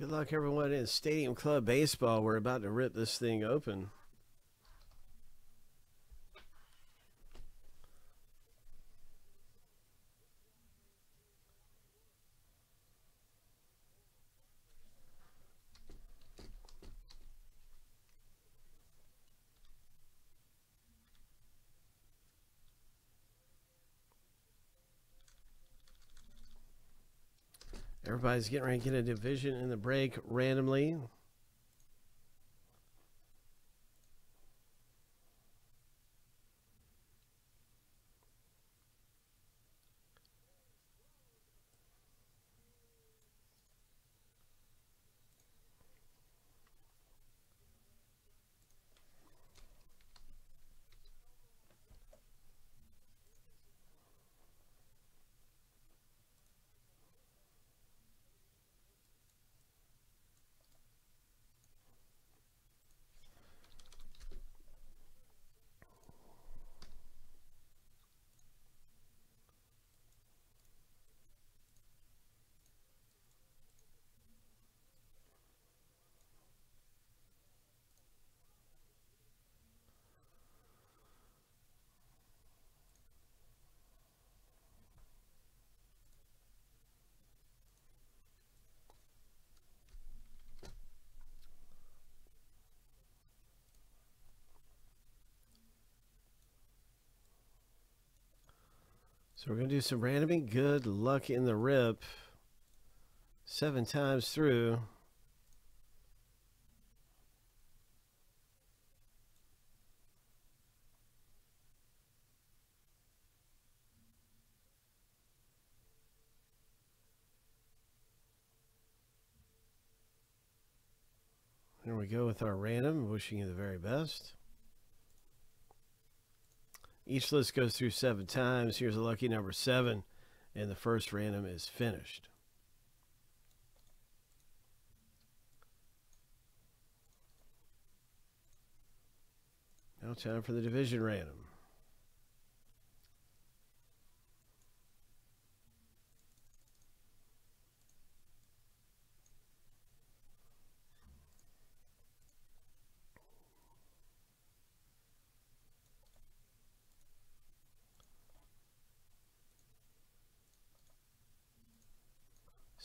Good luck, everyone, in Stadium Club Baseball. We're about to rip this thing open. Everybody's getting ready to get a division in the break randomly. So we're going to do some randoming. Good luck in the rip. Seven times through. There we go with our random. Wishing you the very best. Each list goes through seven times. Here's a lucky number seven, and the first random is finished. Now time for the division random.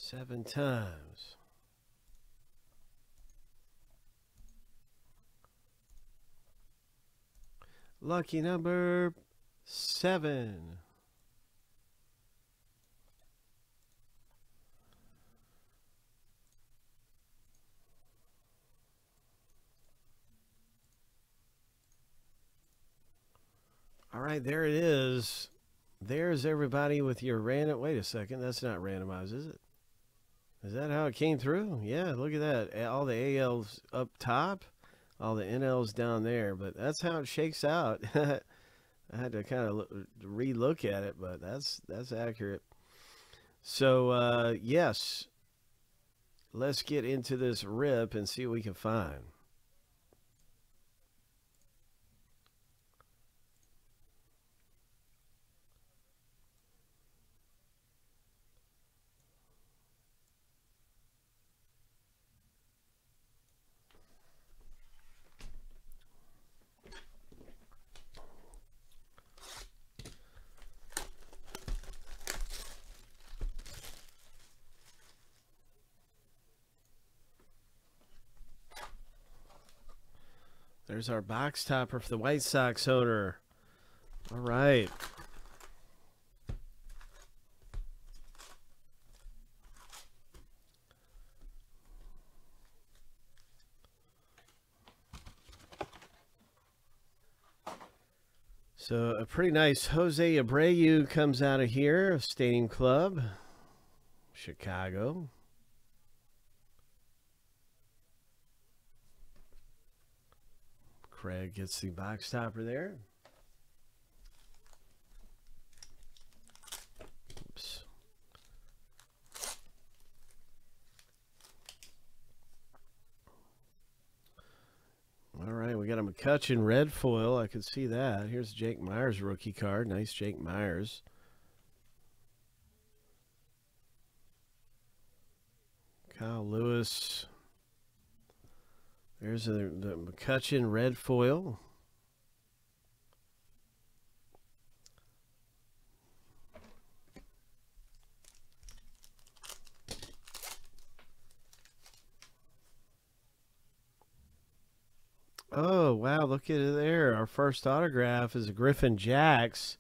Seven times. Lucky number seven. All right, there it is. There's everybody with your random. Wait a second, that's not randomized, is it? Is that how it came through? Yeah, look at that. All the ALs up top, all the NLs down there. But that's how it shakes out. I had to kind of re-look at it, but that's that's accurate. So uh, yes, let's get into this rip and see what we can find. There's our box topper for the White Sox owner. All right. So a pretty nice Jose Abreu comes out of here, Stadium Club, Chicago. Craig gets the box topper there. Oops. All right, we got a McCutchen red foil. I can see that. Here's Jake Meyers rookie card. Nice Jake Meyers. Kyle Lewis. There's the, the McCutchen red foil. Oh, wow, look at it there. Our first autograph is a Griffin Jax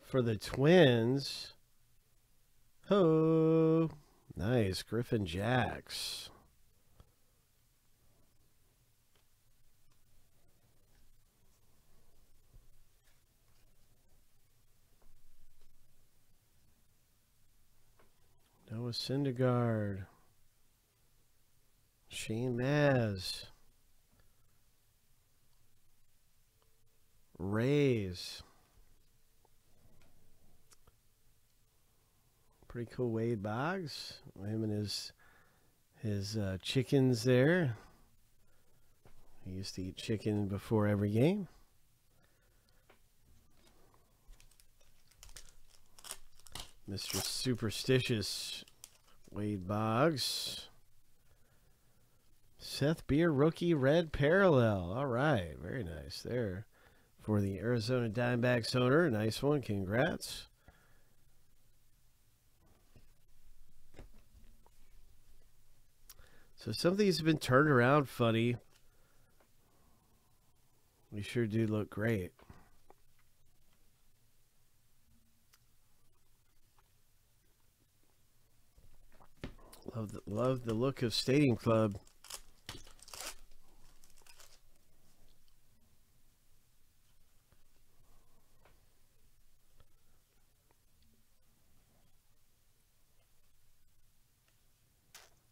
for the Twins. Oh, nice. Griffin Jax. Noah Syndergaard. Shane Baz. Rays. Pretty cool Wade Boggs. Him and his his uh, chickens there. He used to eat chicken before every game. Mr. Superstitious Wade Boggs. Seth Beer rookie red parallel. All right, very nice there for the Arizona Diamondbacks owner. Nice one. Congrats. So some of these have been turned around funny. We sure do look great. Love the, love the look of Stadium Club.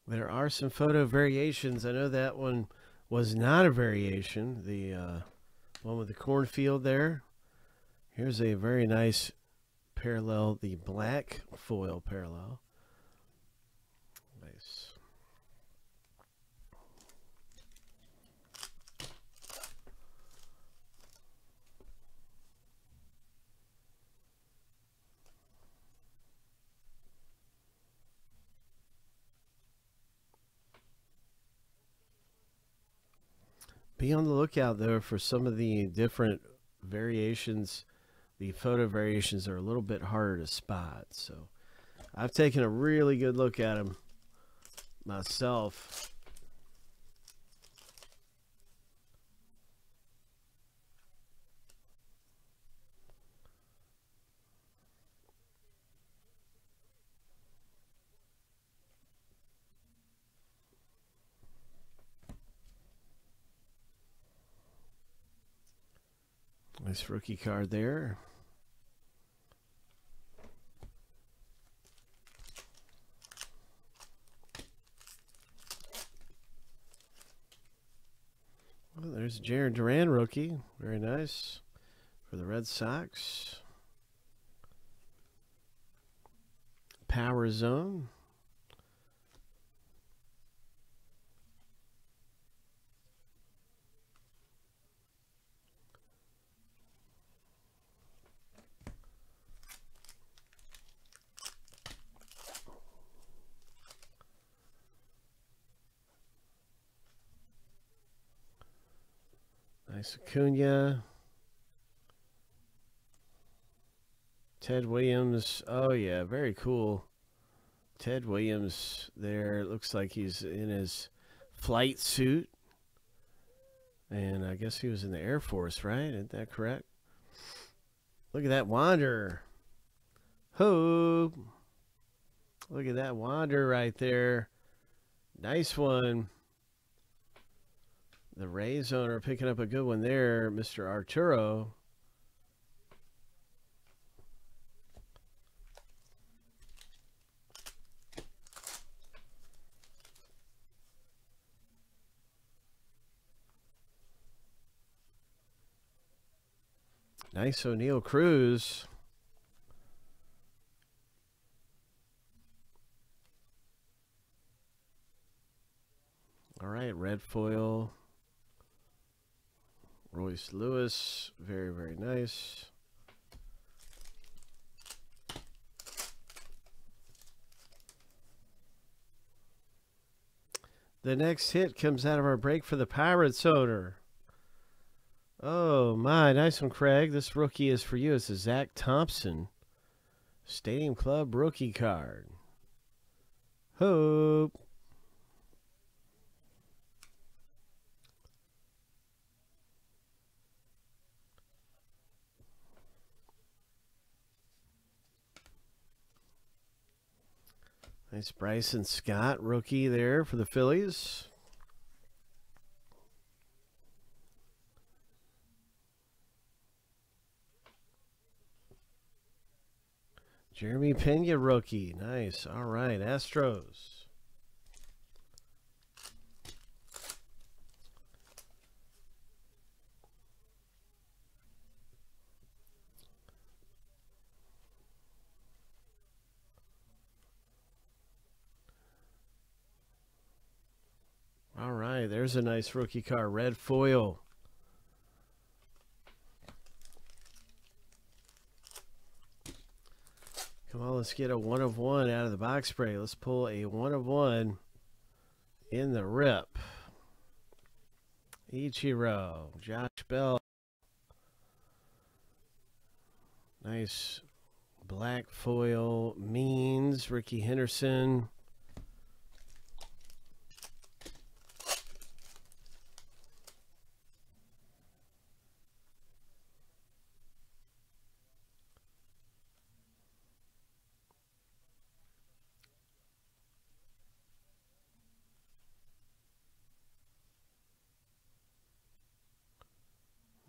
There are some photo variations. I know that one was not a variation. The uh, one with the cornfield there. Here's a very nice parallel, the black foil parallel. Nice. Be on the lookout though for some of the different variations. The photo variations are a little bit harder to spot. So I've taken a really good look at them myself. Nice rookie card there. Well, there's Jarren Duran rookie. Very nice for the Red Sox. Power Zone. Nice Acuna. Ted Williams. Oh, yeah, very cool. Ted Williams there. Looks like he's in his flight suit. And I guess he was in the Air Force, right? Isn't that correct? Look at that wander. Ho! Look at that wander right there. Nice one. The Rays owner picking up a good one there, Mr. Arturo. Nice Oneil Cruz. All right, red foil. Royce Lewis, very, very nice. The next hit comes out of our break for the Pirates owner. Oh my, nice one, Craig. This rookie is for you. It's a Zach Thompson Stadium Club rookie card. Hope. Nice Bryson Stott, rookie there for the Phillies. Jeremy Pena rookie. Nice. All right. Astros. All right, there's a nice rookie car, red foil. Come on, let's get a one of one out of the box spray. Let's pull a one of one in the rip. Ichiro, Josh Bell. Nice black foil means Rickey Henderson.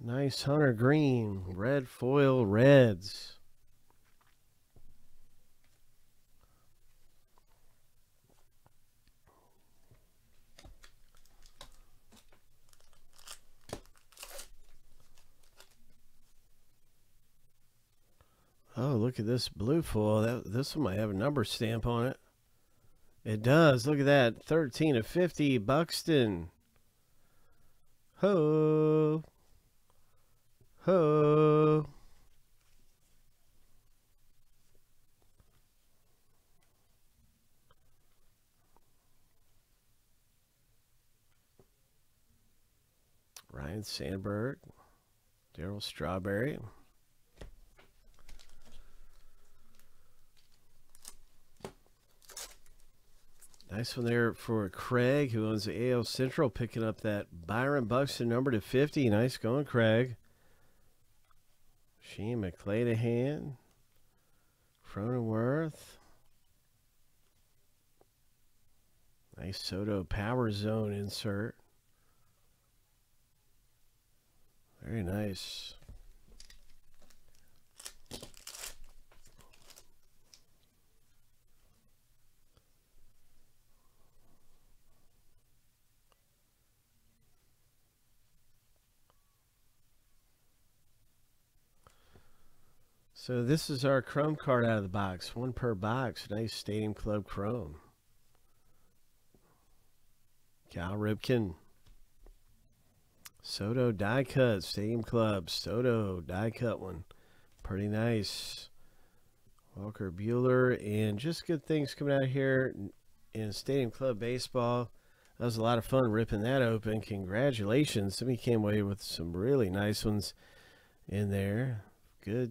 Nice Hunter Greene, red foil reds. Oh, look at this blue foil. That, this one might have a number stamp on it. It does. Look at that. 13 of 50. Buxton. Ho. Ho. Ryne Sandberg. Darryl Strawberry. Nice one there for Craig, who owns the AL Central, picking up that Byron Buxton number to 50. Nice going, Craig. Shane McClanahan. Cronenworth. Nice Soto Power Zone insert. Very nice. So this is our Chrome card out of the box. One per box. Nice Stadium Club Chrome. Cal Ripken. Soto die cut. Stadium Club. Soto die cut one. Pretty nice. Walker Buehler. And just good things coming out here in Stadium Club Baseball. That was a lot of fun ripping that open. Congratulations. Somebody came away with some really nice ones in there. Good